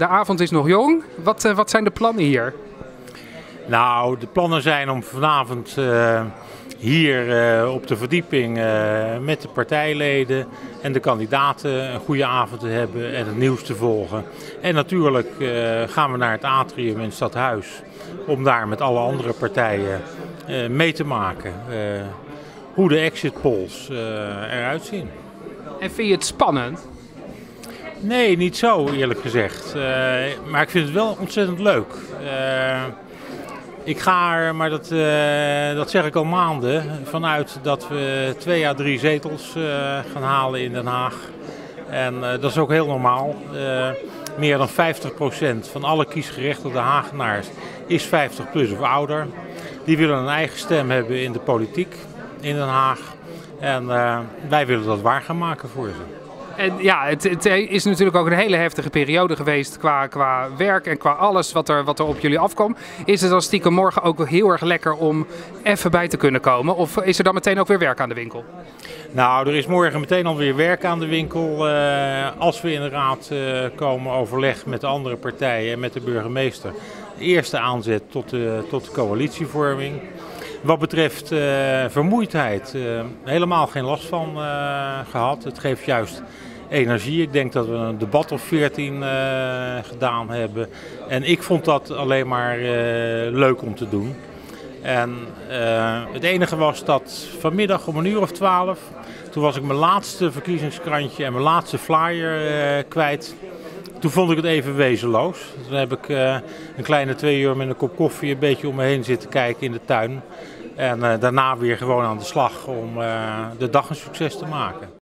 de avond is nog jong. Wat, eh, wat zijn de plannen hier? Nou, de plannen zijn om vanavond uh, hier uh, op de verdieping met de partijleden en de kandidaten een goede avond te hebben en het nieuws te volgen. En natuurlijk gaan we naar het atrium in het stadhuis om daar met alle andere partijen mee te maken hoe de exit polls eruit zien. En vind je het spannend? Nee, niet zo eerlijk gezegd. Uh, maar ik vind het wel ontzettend leuk. Uh, ik ga er, maar dat, uh, dat zeg ik al maanden, vanuit dat we twee à drie zetels gaan halen in Den Haag. En dat is ook heel normaal. meer dan 50% van alle kiesgerechtigde Hagenaars is 50 plus of ouder. Die willen een eigen stem hebben in de politiek in Den Haag. En wij willen dat waar gaan maken voor ze. En ja, het, het, is natuurlijk ook een hele heftige periode geweest qua, qua werk en qua alles wat er, wat er op jullie afkwam. Is het dan stiekem morgen ook heel erg lekker om even bij te kunnen komen? Of is er dan meteen ook weer werk aan de winkel? Nou, er is morgen meteen alweer werk aan de winkel. Uh, als we inderdaad uh, komen overleg met de andere partijen en met de burgemeester. De eerste aanzet tot de, tot de coalitievorming. Wat betreft uh, vermoeidheid, helemaal geen last van gehad. Het geeft juist energie. Ik denk dat we een debat of 14 uh, gedaan hebben. En ik vond dat alleen maar uh, leuk om te doen. En uh, het enige was dat vanmiddag om een uur of 12, toen was ik mijn laatste verkiezingskrantje en mijn laatste flyer kwijt. Toen vond ik het even wezenloos. Toen heb ik een kleine twee uur met een kop koffie een beetje om me heen zitten kijken in de tuin. En daarna weer gewoon aan de slag om de dag een succes te maken.